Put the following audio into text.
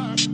work.